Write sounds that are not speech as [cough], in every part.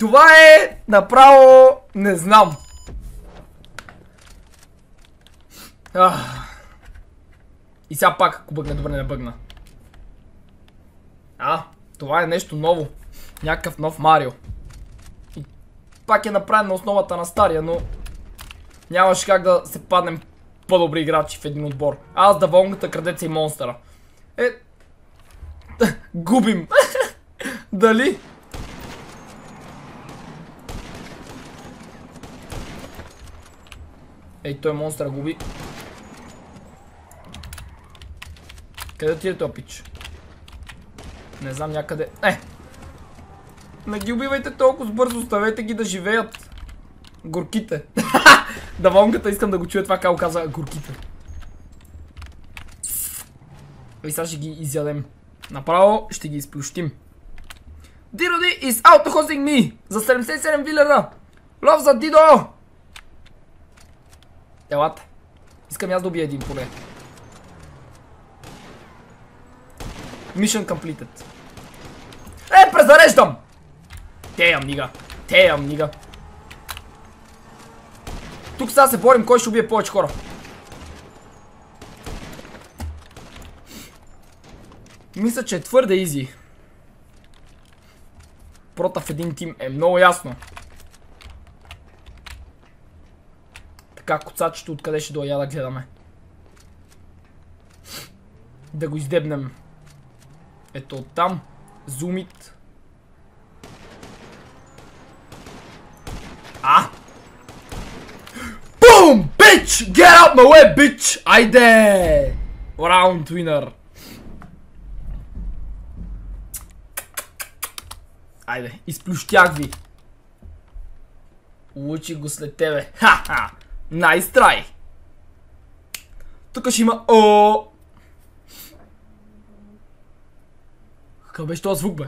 Това е направо... Не знам. Ах. И сега пак, ако бъгне, добре не бъгна. А, това е нещо ново. Някакъв нов Марио. И пак е направен на основата на стария, но... Нямаше как да се паднем по-добри играчи в един отбор. Аз да волнгата, крадеца и монстъра. Е... [laughs] Губим. [laughs] Дали? Ей, той монстър губи. Къде ти е този пич? Не знам някъде. Е! Не ги убивайте толкова бързо, оставете ги да живеят. Горките. [laughs] Давонгата искам да го чуя това, как каза горките. И сега ще ги изядем. Направо ще ги изплющим. Дироди is out hosting me! За 77 вилера! Лов за Дидо! Елате. Искам аз да убия един поне. Mission completed. Е, презареждам! Теям, нига. Теям, нига. Тук сега се борим кой ще убие повече хора. Мисля, че е твърде изи. Прота в един тим е много ясно. Така, коцачето откъде ще дойда да гледаме. Да го издебнем. Ето оттам. Зумит. А! Бум! Бич! Get out my way, bitch! Айде! Раунд winner. Айде, изплющях ви. Учи го след тебе. Ха-ха! Найс трай! Тук ще има... О! Какъв беше този звук, бе?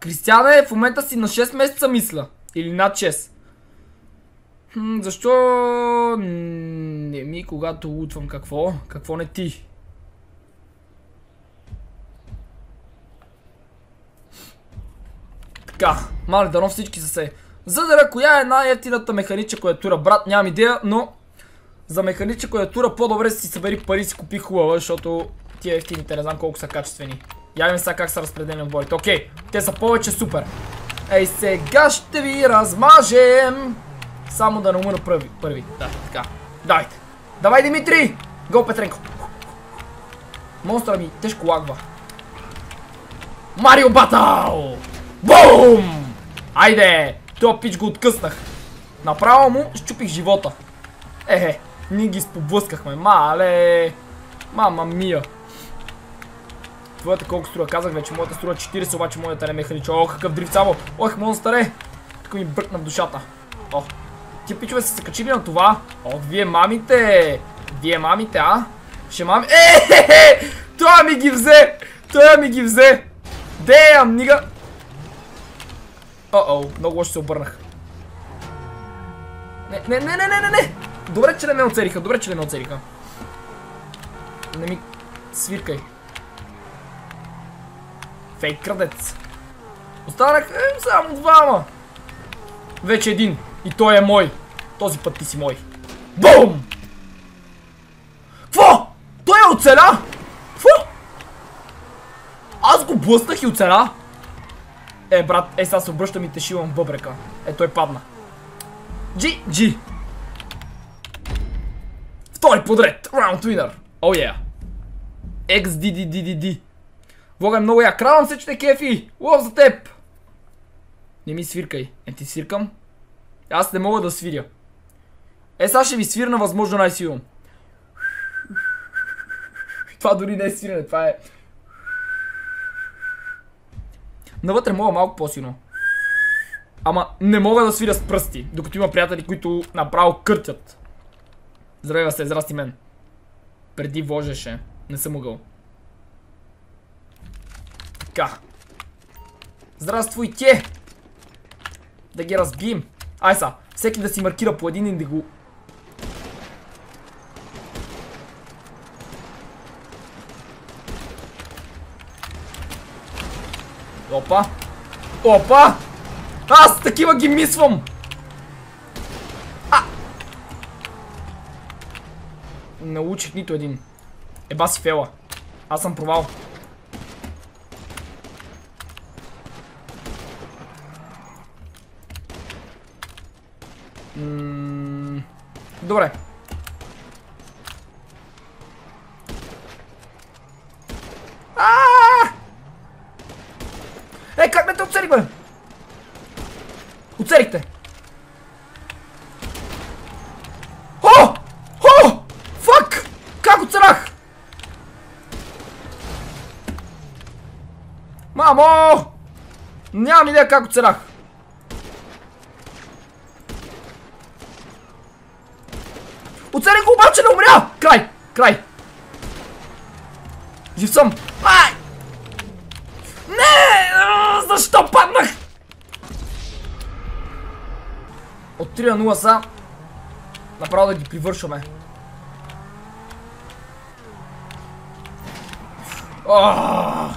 Кристиана е в момента си на 6 месеца, мисля. Или над 6. Хм, защо не ми, когато лутвам какво? Какво не ти? Така, мали дано всички са се. Задара, коя е най-ефтината механична клавиатура? Брат, нямам идея, но за механична клавиатура по-добре си събери пари си купи хубава, защото тия ефтините не знам колко са качествени. Я видим сега как са разпределени отборите. Окей, те са повече супер. Ей, сега ще ви размажем. Само да не умра първи. първи. Да, така. Давайте. Давай, Димитри! Го, Петренко. Монстра ми тежко лагва. Марио Батал! Бум! Айде! Това пич го откъснах. Направо му щупих живота. Ехе, ние ги споблъскахме. Мале! Мама мия. Твоята колко струва? Казах вече, моята струва 40, обаче моята не ме хрича. О, какъв дрифт само! Ох, монстър е! Тук ми бръкна в душата. О, тия пичове са се качили на това. О, вие мамите! Вие мамите, а? Ще мами... Ехехе! Това ми ги взе! Това ми ги взе! Деям, нига! О-о, много лошо се обърнах. Не, не, не, не, не, не, не! Добре, че не ме оцериха, добре, че не ме оцериха. Не ми свиркай. Фейк крадец. Останах е, само двама. Вече един. И той е мой. Този път ти си мой. Бум! Кво? Той е оцеля? Кво? Аз го блъснах и оцеля? Е, брат, е, сега се обръщам и те шивам бъбрека. Е, той падна. Джи, джи. Втори подред. Раунд winner. О, oh, yeah. XDDDDD. Влога е много я. Крадвам се, че те кефи. Лов за теб. Не ми свиркай. Не ти свиркам. Аз не мога да свиря. Е, сега ще ви свирна възможно най-силно. Това дори не е свирене, това е... Навътре мога малко по-силно. Ама не мога да свиря с пръсти, докато има приятели, които направо къртят. Здравей се, здрасти мен. Преди вожеше. Не съм могъл. Така. Здравствуйте! Да ги разбием. Ай са, всеки да си маркира по един и да го... Опа! Опа! Аз такива ги мисвам! А! Научих нито един. Еба си фела. Аз съм провал. Добре. Е, как ме те оцелих, бе? Оцелихте! О! О! Фак! Как оцелях? Мамо! Нямам идея как оцелях. Оцелих го обаче не умря! Край! Край! Жив съм! Ай! Не! Защо паднах? От 3 на 0 са. Направо да ги привършваме. Аааа!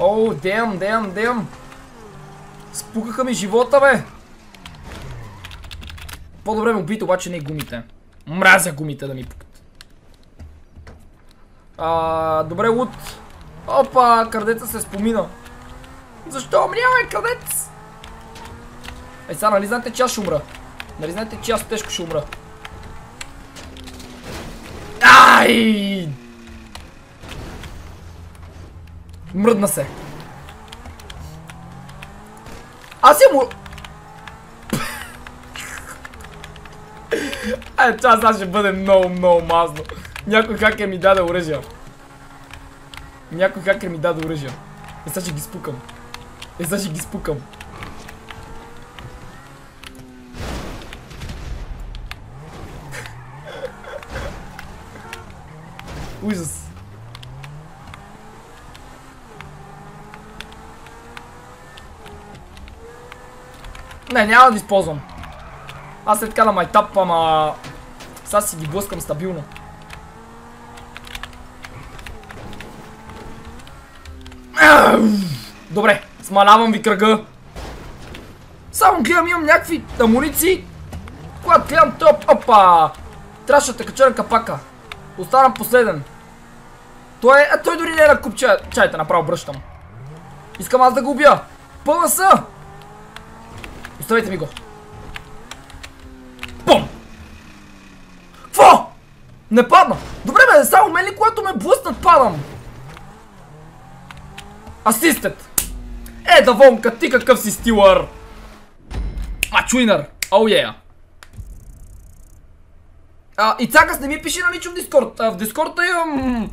Оу, дем, дем, дем. Спукаха ми живота, бе. По-добре ме убити, обаче не гумите. Мразя гумите да ми пукат. А, добре, лут. Опа, крадеца се спомина. Защо умрява, крадец? Ей, сега, нали знаете, че аз ще умра? Нали знаете, че аз тежко ще умра? Ай! Мръдна се. Аз я му... [laughs] Ай, това сега ще бъде много, много мазно. Някой хакер ми даде оръжия. Някой хакер ми даде оръжия. Е, сега ще ги спукам. Е, сега ще ги спукам. [laughs] Ужас. Не, няма да използвам. Аз след така на майтап, ама... Сега си ги блъскам стабилно. Добре, смалявам ви кръга. Само гледам, имам някакви амуниции. Когато гледам топ, опа! Трябваше да кача на капака. Останам последен. Той е, а той дори не е на куп чай, чайта, направо бръщам. Искам аз да го убия. Пълна са! Оставете ми го. Бум! Кво? Не падна! Добре бе, само мен ли когато ме блъснат падам? Асистът! Е, да вонка, ти какъв си стилър! Мачуинър! Оу oh, yeah! А, и цакас не ми пише на лично в Дискорд. В Дискорда имам